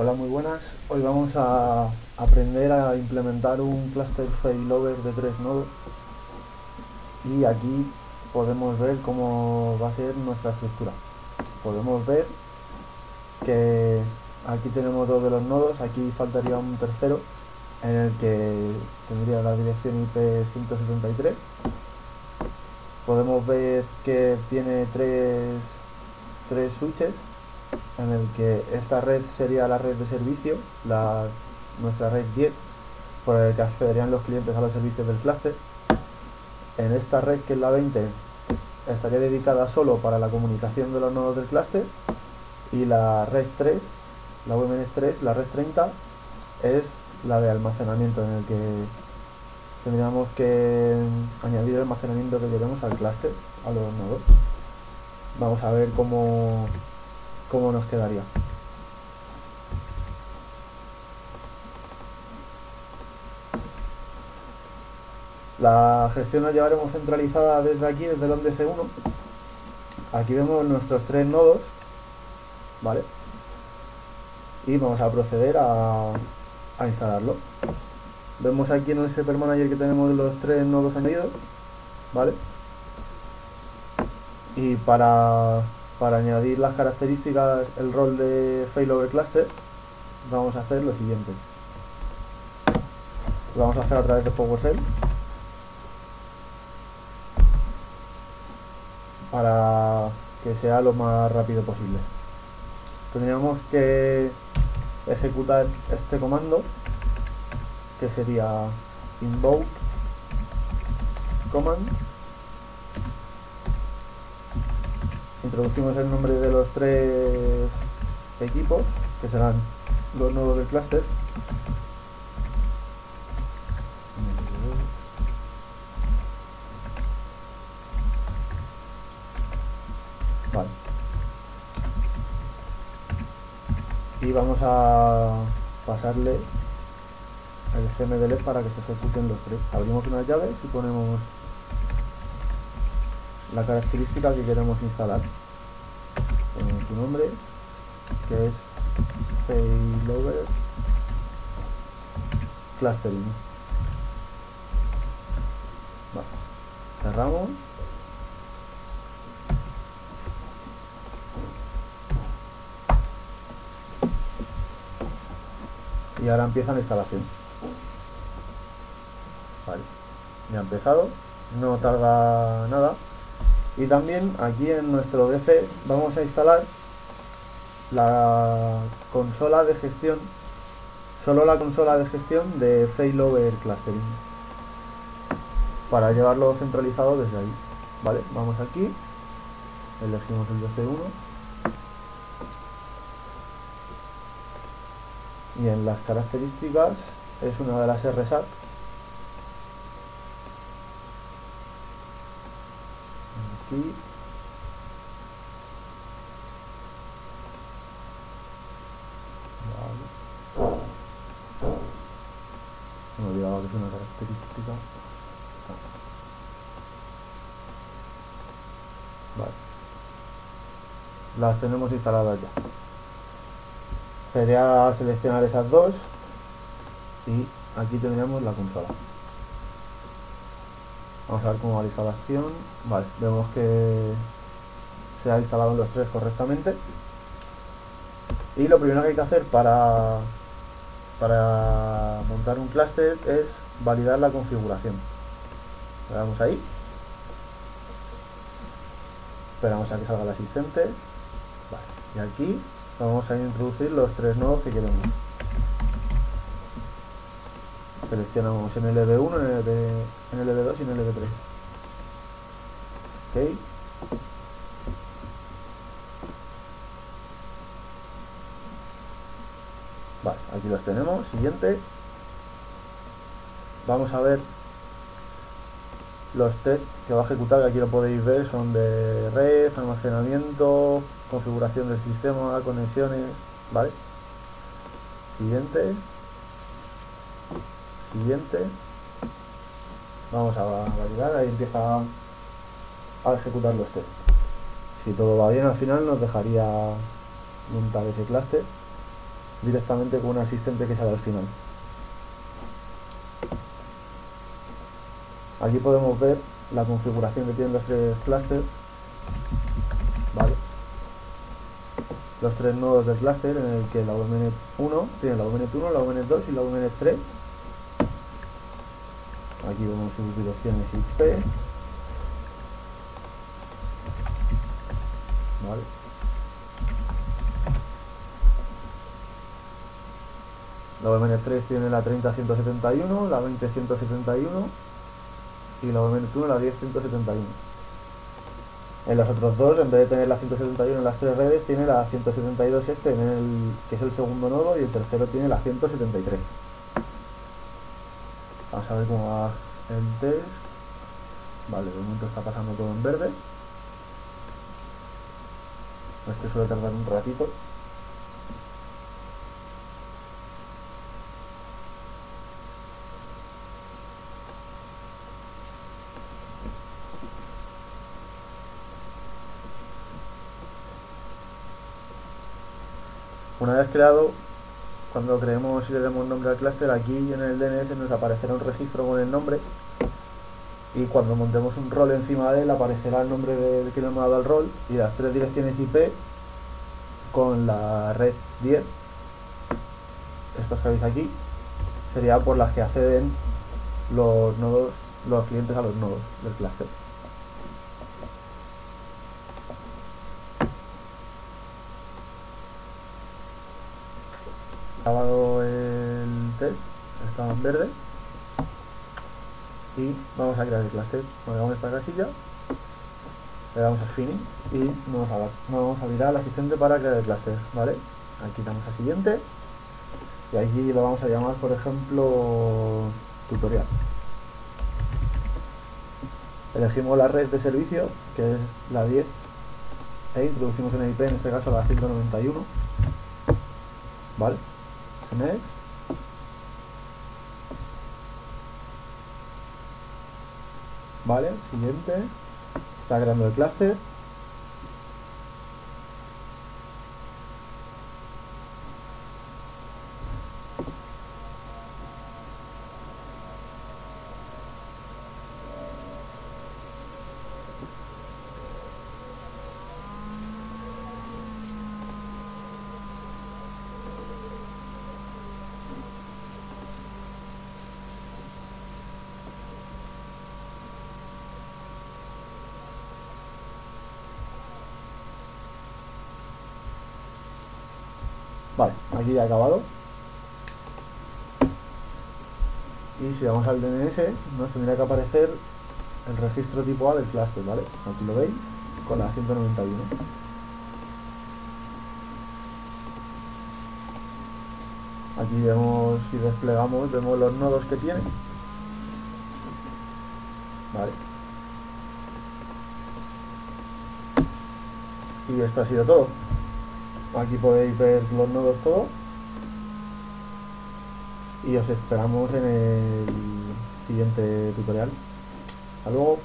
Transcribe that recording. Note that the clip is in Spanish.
Hola, muy buenas. Hoy vamos a aprender a implementar un cluster failover de tres nodos y aquí podemos ver cómo va a ser nuestra estructura. Podemos ver que aquí tenemos dos de los nodos, aquí faltaría un tercero en el que tendría la dirección IP 173 podemos ver que tiene tres, tres switches en el que esta red sería la red de servicio, la, nuestra red 10, por el que accederían los clientes a los servicios del cluster. En esta red, que es la 20, estaría dedicada solo para la comunicación de los nodos del cluster y la red 3, la UMNS 3, la red 30, es la de almacenamiento en el que tendríamos que añadir el almacenamiento que queremos al cluster, a los nodos. Vamos a ver cómo, cómo nos quedaría. La gestión la llevaremos centralizada desde aquí, desde el c 1 Aquí vemos nuestros tres nodos, ¿vale? Y vamos a proceder a, instalarlo. Vemos aquí en el Super Manager que tenemos los tres nodos añadidos, ¿vale? Y para, para añadir las características, el rol de failover cluster, vamos a hacer lo siguiente. Lo vamos a hacer a través de PowerShell. Para que sea lo más rápido posible. Tendríamos que ejecutar este comando que sería invoke command introducimos el nombre de los tres equipos que serán los nodos del cluster vale y vamos a pasarle el CMDL para que se ejecuten los tres. Abrimos una llave y ponemos la característica que queremos instalar. Ponemos su nombre, que es failover clustering. Cerramos. Y ahora empieza la instalación. Ya ha empezado. No tarda nada y también aquí en nuestro DC vamos a instalar la consola de gestión solo la consola de gestión de failover clustering. Para llevarlo centralizado desde ahí. Vale vamos aquí. Elegimos el DC1 y en las características es una de las RSAT aquí. Vale. Me he olvidado que es una característica. Vale. Las tenemos instaladas ya. Sería seleccionar esas dos y aquí tendríamos la consola. Vamos a ver cómo va la instalación. Vale, vemos que se ha instalado los tres correctamente. Y lo primero que hay que hacer para, para montar un clúster es validar la configuración. Le damos ahí. Esperamos a que salga el asistente. Vale, y aquí vamos a introducir los tres nodos que queremos seleccionamos en LB1, en LB2 y en LB3 ok. Vale, aquí los tenemos, siguiente. Vamos a ver los tests que va a ejecutar, que aquí lo podéis ver, son de red, almacenamiento, configuración del sistema, conexiones, ¿vale? Siguiente siguiente vamos a validar, ahí empieza a ejecutar los test si todo va bien al final nos dejaría montar ese cluster directamente con un asistente que sale al final. Aquí podemos ver la configuración que tienen los tres clusters. Vale. Los tres nodos del cluster en el que la UMN1 tiene la UMN1, la UMN2 y la UMN3. Aquí vemos sus direcciones IP. Vale. La UMN3 tiene la 30171, la 20171 y la UMN1 la 10171. En los otros dos, en vez de tener la 171 en las tres redes, tiene la 172 este, en el, que es el segundo nodo, y el tercero tiene la 173. Vamos a ver cómo va el test. Vale, de momento está pasando todo en verde. Este suele tardar un ratito. Una vez creado, cuando creemos y le demos nombre al clúster, aquí en el DNS nos aparecerá un registro con el nombre y cuando montemos un rol encima de él aparecerá el nombre del que le hemos dado al rol y las tres direcciones IP con la red 10 estos que veis aquí sería por las que acceden los nodos los clientes a los nodos del clúster acabado el test está en verde. Y vamos a crear el cluster ponemos esta casilla le damos a finish y nos vamos a mirar al asistente para crear el cluster vale aquí damos a siguiente. Y aquí lo vamos a llamar por ejemplo tutorial. Elegimos la red de servicio que es la 10 e introducimos el IP en este caso la 191 vale next. Vale, siguiente. Está creando el clúster Vale, aquí ya he acabado. Y si vamos al DNS, nos tendría que aparecer el registro tipo A del cluster, ¿vale? Aquí lo veis, con la 191. Aquí vemos, si desplegamos, vemos los nodos que tiene. Vale. Y esto ha sido todo. Aquí podéis ver los nodos todos. Y os esperamos en el siguiente tutorial. Hasta luego.